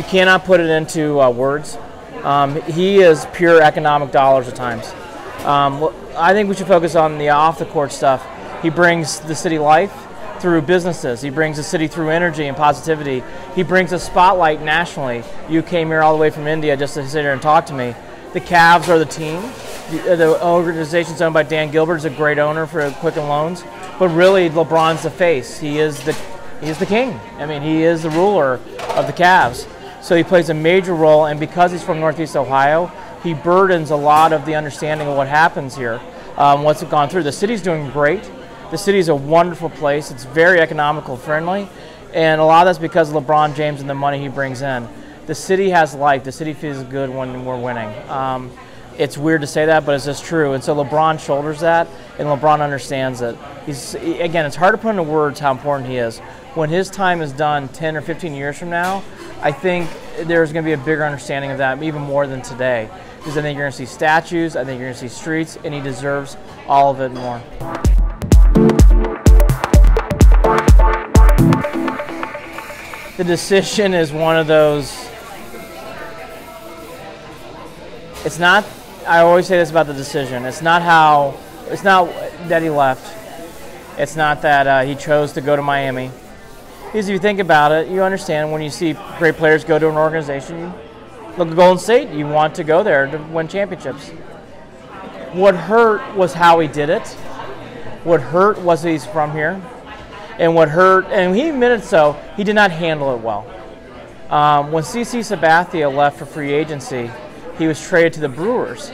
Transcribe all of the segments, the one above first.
You cannot put it into uh, words. Um, he is pure economic dollars at times. Um, I think we should focus on the off the court stuff. He brings the city life through businesses. He brings the city through energy and positivity. He brings a spotlight nationally. You came here all the way from India just to sit here and talk to me. The Cavs are the team. The, the organization is owned by Dan Gilbert. is a great owner for Quicken Loans. But really, LeBron's the face. He is the, he is the king. I mean, he is the ruler of the Cavs. So he plays a major role, and because he's from Northeast Ohio, he burdens a lot of the understanding of what happens here, um, what's gone through. The city's doing great. The city is a wonderful place. It's very economical friendly, and a lot of that's because of LeBron James and the money he brings in. The city has life. The city feels good when we're winning. Um, it's weird to say that, but it's just true. And so LeBron shoulders that, and LeBron understands it. He's again, it's hard to put into words how important he is. When his time is done, 10 or 15 years from now, I think there's going to be a bigger understanding of that, even more than today. Because I think you're going to see statues, I think you're going to see streets, and he deserves all of it more. The decision is one of those. It's not. I always say this about the decision. It's not how. It's not that he left. It's not that uh, he chose to go to Miami. Because if you think about it, you understand when you see great players go to an organization, look at Golden State, you want to go there to win championships. What hurt was how he did it. What hurt was he's from here. And what hurt, and he admitted so, he did not handle it well. Um, when CC Sabathia left for free agency, he was traded to the Brewers.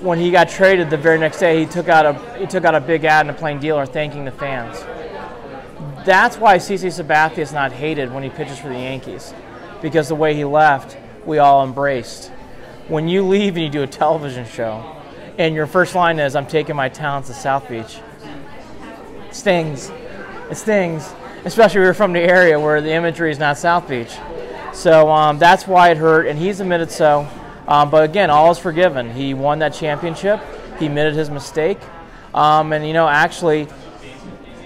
When he got traded the very next day, he took out a he took out a big ad in a plain dealer thanking the fans that's why CC Sabathia is not hated when he pitches for the Yankees, because the way he left, we all embraced. When you leave and you do a television show, and your first line is, "I'm taking my talents to South Beach," it stings. It stings, especially if you're from the area where the imagery is not South Beach. So um, that's why it hurt, and he's admitted so. Um, but again, all is forgiven. He won that championship. He admitted his mistake, um, and you know, actually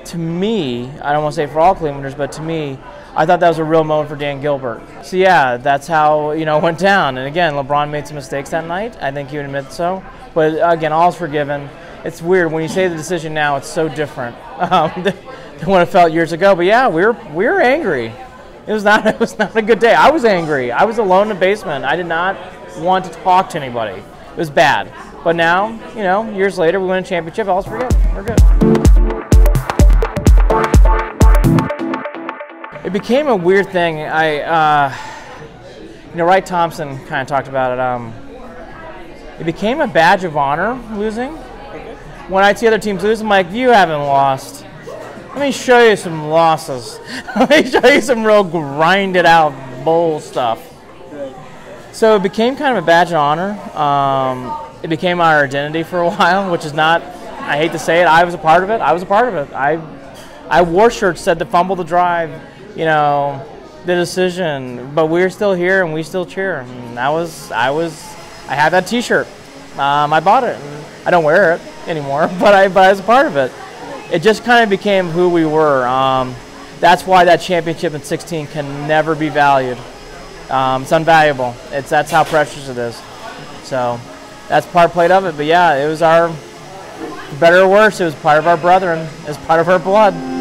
to me, I don't want to say for all Clevelanders, but to me, I thought that was a real moment for Dan Gilbert. So yeah, that's how you know it went down. And again, LeBron made some mistakes that night. I think he would admit so. But again, all's forgiven. It's weird when you say the decision now; it's so different um, than what it felt years ago. But yeah, we were we were angry. It was not it was not a good day. I was angry. I was alone in the basement. I did not want to talk to anybody. It was bad. But now, you know, years later, we win a championship. All's forgiven. We're good. it became a weird thing. I, uh, you know, Wright Thompson kind of talked about it. Um, it became a badge of honor losing. When I see other teams lose, I'm like, you haven't lost. Let me show you some losses. Let me show you some real grinded out bull stuff. So it became kind of a badge of honor. Um, it became our identity for a while, which is not, I hate to say it, I was a part of it. I was a part of it. I, I wore shirts said to fumble the drive, you know, the decision. But we're still here and we still cheer. And I was, I was, I had that T-shirt. Um, I bought it. I don't wear it anymore, but I, but I was a part of it. It just kind of became who we were. Um, that's why that championship in 16 can never be valued. Um, it's invaluable. It's that's how precious it is. So that's part played of it. But yeah, it was our better or worse. It was part of our brethren. It was part of our blood.